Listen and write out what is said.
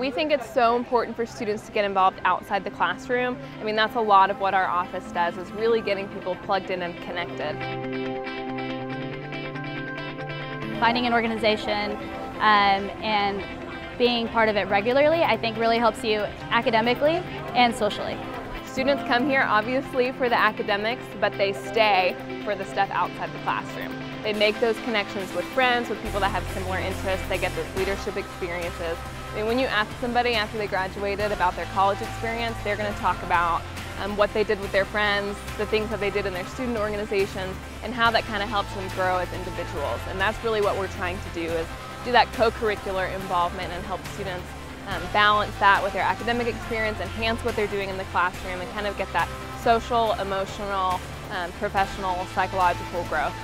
We think it's so important for students to get involved outside the classroom. I mean, that's a lot of what our office does, is really getting people plugged in and connected. Finding an organization um, and being part of it regularly, I think really helps you academically and socially. Students come here obviously for the academics, but they stay for the stuff outside the classroom. They make those connections with friends, with people that have similar interests. They get those leadership experiences. I mean, when you ask somebody after they graduated about their college experience, they're going to talk about um, what they did with their friends, the things that they did in their student organizations, and how that kind of helps them grow as individuals. And that's really what we're trying to do is do that co-curricular involvement and help students um, balance that with their academic experience, enhance what they're doing in the classroom, and kind of get that social, emotional, um, professional, psychological growth.